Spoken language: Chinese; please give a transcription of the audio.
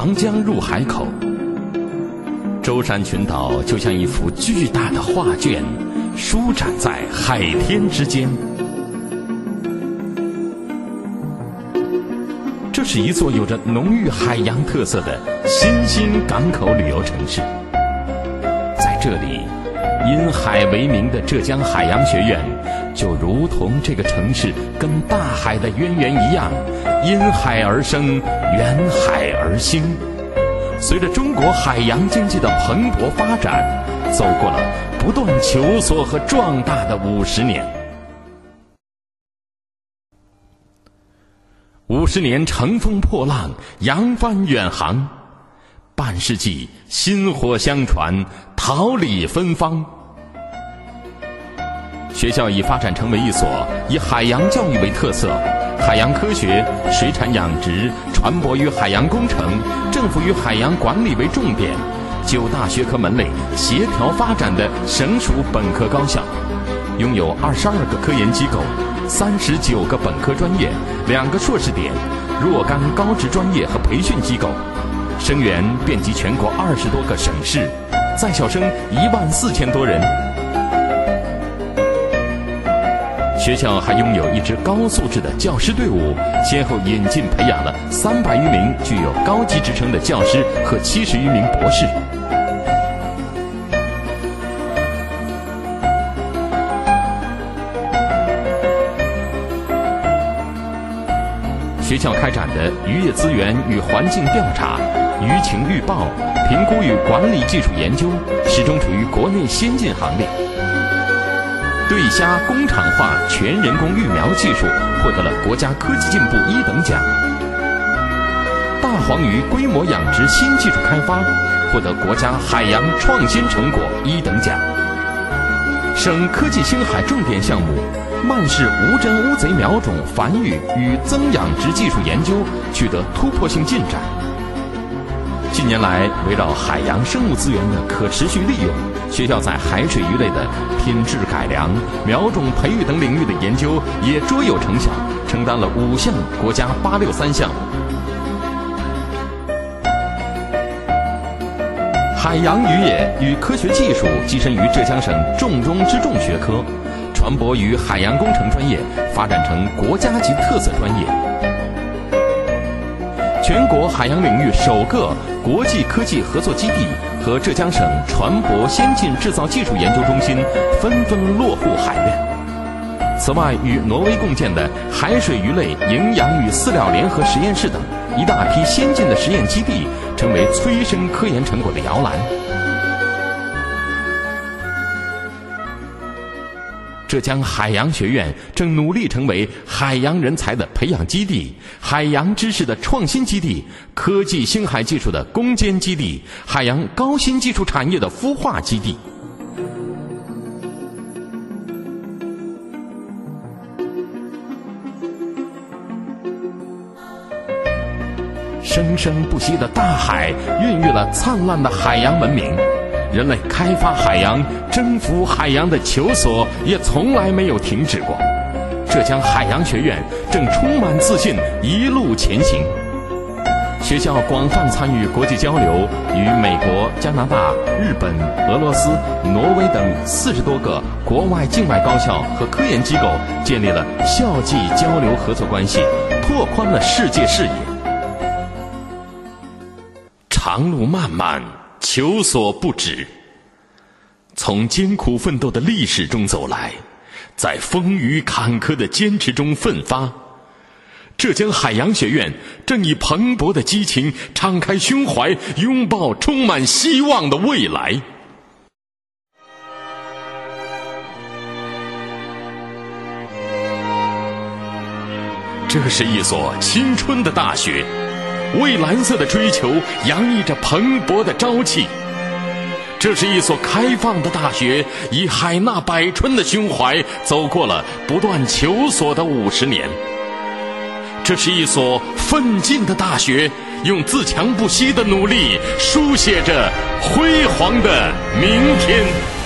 长江入海口，舟山群岛就像一幅巨大的画卷，舒展在海天之间。这是一座有着浓郁海洋特色的新兴港口旅游城市。在这里，因海为名的浙江海洋学院，就如同这个城市跟大海的渊源一样，因海而生，缘海而兴。随着中国海洋经济的蓬勃发展，走过了不断求索和壮大的五十年。五十年乘风破浪，扬帆远航；半世纪薪火相传，桃李芬芳。学校已发展成为一所以海洋教育为特色、海洋科学、水产养殖、船舶与海洋工程、政府与海洋管理为重点，九大学科门类协调发展的省属本科高校，拥有二十二个科研机构、三十九个本科专业、两个硕士点、若干高职专业和培训机构，生源遍及全国二十多个省市，在校生一万四千多人。学校还拥有一支高素质的教师队伍，先后引进培养了三百余名具有高级职称的教师和七十余名博士。学校开展的渔业资源与环境调查、舆情预报、评估与管理技术研究，始终处于国内先进行列。对虾工厂化全人工育苗技术获得了国家科技进步一等奖。大黄鱼规模养殖新技术开发获得国家海洋创新成果一等奖。省科技星海重点项目曼氏无针乌贼苗种繁育与增养殖技术研究取得突破性进展。近年来，围绕海洋生物资源的可持续利用，学校在海水鱼类的品质改良、苗种培育等领域的研究也卓有成效，承担了五项国家“八六三”项目。海洋渔业与科学技术跻身于浙江省重中之重学科，船舶与海洋工程专业发展成国家级特色专业。全国海洋领域首个国际科技合作基地和浙江省船舶先进制造技术研究中心纷纷落户海院。此外，与挪威共建的海水鱼类营养与饲料联合实验室等一大批先进的实验基地，成为催生科研成果的摇篮。浙江海洋学院正努力成为海洋人才的培养基地、海洋知识的创新基地、科技星海技术的攻坚基地、海洋高新技术产业的孵化基地。生生不息的大海孕育了灿烂的海洋文明。人类开发海洋、征服海洋的求索也从来没有停止过。浙江海洋学院正充满自信一路前行。学校广泛参与国际交流，与美国、加拿大、日本、俄罗斯、挪威等四十多个国外、境外高校和科研机构建立了校际交流合作关系，拓宽了世界视野。长路漫漫。求索不止。从艰苦奋斗的历史中走来在风雨坎坷的坚持中奋发浙江海洋学院正以蓬勃的激情敞开胸怀拥抱充满希望的未来。这是一所青春的大学。蔚蓝色的追求洋溢着蓬勃的朝气。这是一所开放的大学，以海纳百川的胸怀走过了不断求索的五十年。这是一所奋进的大学，用自强不息的努力书写着辉煌的明天。